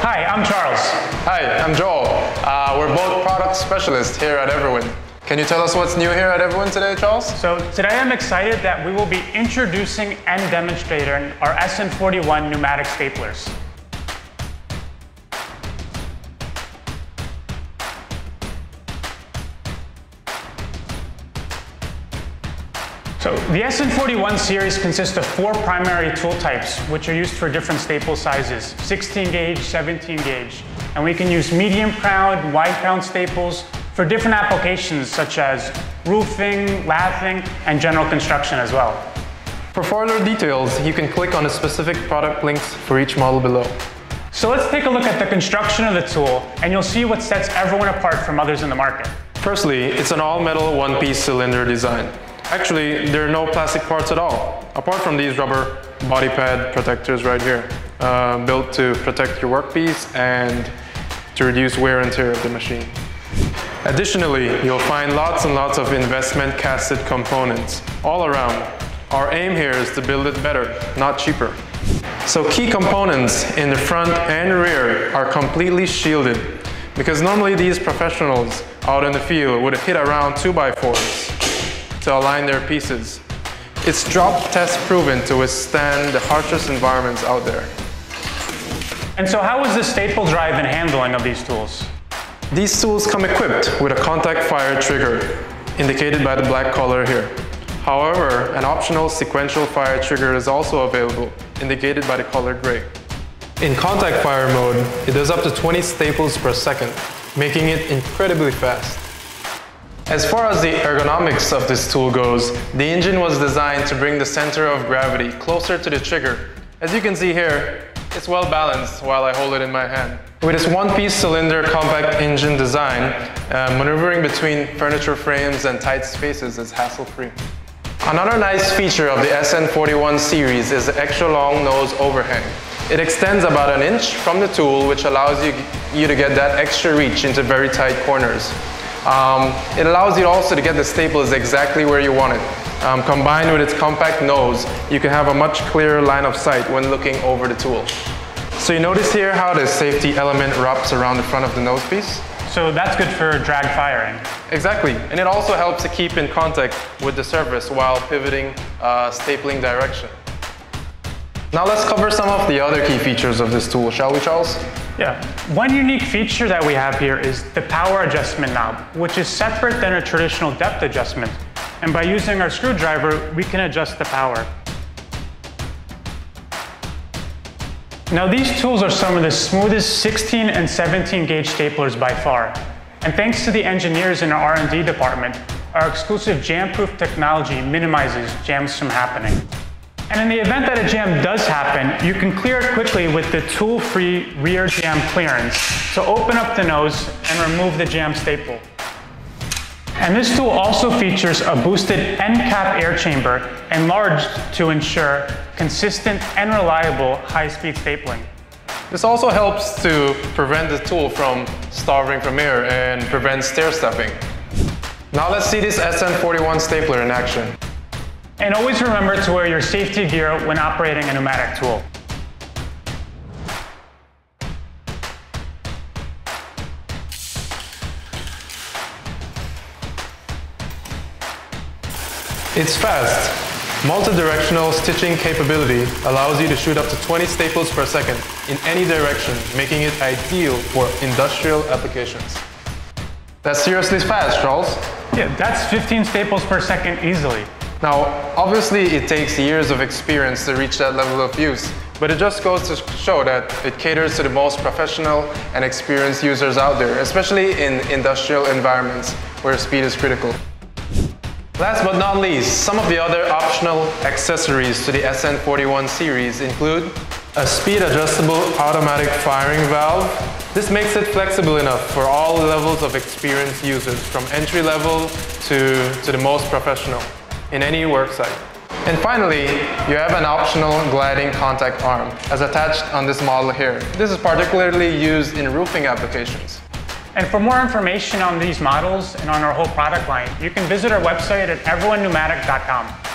Hi, I'm Charles. Hi, I'm Joel. Uh, we're both product specialists here at Everwin. Can you tell us what's new here at Everwin today, Charles? So today I'm excited that we will be introducing and demonstrating our SN41 pneumatic staplers. So the SN41 series consists of four primary tool types, which are used for different staple sizes, 16 gauge, 17 gauge. And we can use medium crown, wide crown staples for different applications such as roofing, lathing, and general construction as well. For further details, you can click on the specific product links for each model below. So let's take a look at the construction of the tool, and you'll see what sets Everwin apart from others in the market. Firstly, it's an all-metal one-piece cylinder design. Actually, there are no plastic parts at all, apart from these rubber body pad protectors right here, uh, built to protect your workpiece and to reduce wear and tear of the machine. Additionally, you'll find lots and lots of investment casted components all around. Our aim here is to build it better, not cheaper. So key components in the front and rear are completely shielded because normally these professionals out in the field would hit around 2x4s to align their pieces. It's drop test proven to withstand the harshest environments out there. And so how is the staple drive and handling of these tools? These tools come equipped with a contact fire trigger, indicated by the black color here. However, an optional sequential fire trigger is also available, indicated by the color gray. In contact fire mode, it does up to 20 staples per second, making it incredibly fast. As far as the ergonomics of this tool goes, the engine was designed to bring the center of gravity closer to the trigger. As you can see here, it's well balanced while I hold it in my hand. With its one-piece cylinder compact engine design, uh, maneuvering between furniture frames and tight spaces is hassle-free. Another nice feature of the SN41 series is the extra long nose overhang. It extends about an inch from the tool, which allows you, you to get that extra reach into very tight corners. Um, it allows you also to get the staples exactly where you want it. Um, combined with its compact nose, you can have a much clearer line of sight when looking over the tool. So you notice here how the safety element wraps around the front of the nose piece? So that's good for drag firing. Exactly, and it also helps to keep in contact with the surface while pivoting uh, stapling direction. Now let's cover some of the other key features of this tool, shall we Charles? Yeah. One unique feature that we have here is the power adjustment knob, which is separate than a traditional depth adjustment. And by using our screwdriver, we can adjust the power. Now these tools are some of the smoothest 16 and 17 gauge staplers by far. And thanks to the engineers in our R&D department, our exclusive jam-proof technology minimizes jams from happening. And in the event that a jam does happen, you can clear it quickly with the tool-free rear jam clearance. So open up the nose and remove the jam staple. And this tool also features a boosted end cap air chamber enlarged to ensure consistent and reliable high-speed stapling. This also helps to prevent the tool from starving from air and prevent stair stepping. Now let's see this SN41 stapler in action. And always remember to wear your safety gear when operating a pneumatic tool. It's fast. Multi-directional stitching capability allows you to shoot up to 20 staples per second in any direction, making it ideal for industrial applications. That's seriously fast, Charles. Yeah, that's 15 staples per second easily. Now, obviously it takes years of experience to reach that level of use, but it just goes to show that it caters to the most professional and experienced users out there, especially in industrial environments where speed is critical. Last but not least, some of the other optional accessories to the SN41 series include a speed adjustable automatic firing valve. This makes it flexible enough for all levels of experienced users, from entry level to, to the most professional, in any work site. And finally, you have an optional gliding contact arm, as attached on this model here. This is particularly used in roofing applications. And for more information on these models and on our whole product line, you can visit our website at everwinpneumatic.com.